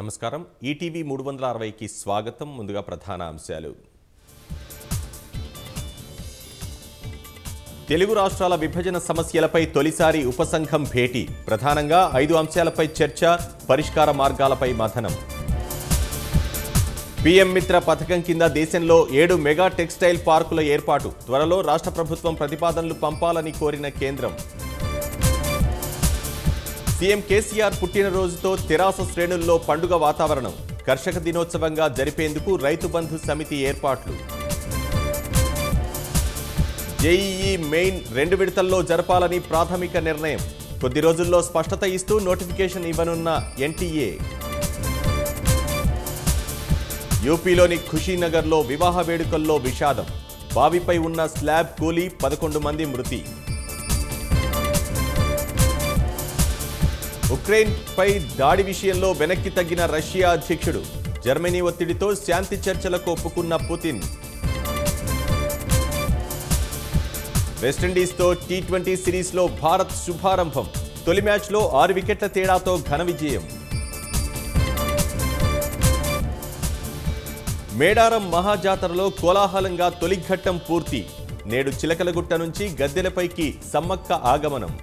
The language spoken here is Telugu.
నమస్కారం. ఈటీవీ మూడు వందల అరవైకి స్వాగతం. ముందుగా ప్రధాన అంశాలు. తెలుగు రాష్ట్రాల విభజన సమస్యలపై తొలిసారి ఉపసంఘం భేటీ. ప్రధానంగా ఐదు అంశాలపై చర్చ పరిష్కార మార్గాలపై మథనం. పీఎం మిత్ర పథకం కింద దేశంలో ఏడు మెగా టెక్స్టైల్ పార్కుల ఏర్పాటు. త్వరలో రాష్ట్ర ప్రభుత్వం ప్రతిపాదనలు పంపాలని కోరిన కేంద్రం. సీఎం కేసీఆర్ పుట్టినరోజుతో తెరాస శ్రేణుల్లో పండుగ వాతావరణం. కర్షక దినోత్సవంగా జరిపేందుకు రైతు బంధు సమితి ఏర్పాట్లు. జేఈఈ మెయిన్ రెండు విడతల్లో జరపాలని ప్రాథమిక నిర్ణయం. కొద్ది రోజుల్లో స్పష్టత ఇస్తూ నోటిఫికేషన్ ఇవ్వనున్న ఎన్టీఏ. యూపీలోని ఖుషీనగర్లో వివాహ వేడుకల్లో విషాదం. బావిపై ఉన్న స్లాబ్ కూలీ పదకొండు మంది మృతి. ఉక్రెయిన్పై దాడి విషయంలో వెనక్కి తగ్గిన రష్యా అధ్యక్షుడు. జర్మనీ ఒత్తిడితో శాంతి చర్చలకు ఒప్పుకున్న పుతిన్. వెస్టిండీస్తో టీ ట్వంటీ సిరీస్లో భారత్ శుభారంభం. తొలి మ్యాచ్లో ఆరు వికెట్ల తేడాతో ఘన విజయం. మేడారం మహాజాతరలో కోలాహలంగా తొలిఘట్టం పూర్తి. నేడు చిలకలగుట్ట నుంచి గద్దెలపైకి సమ్మక్క ఆగమనం.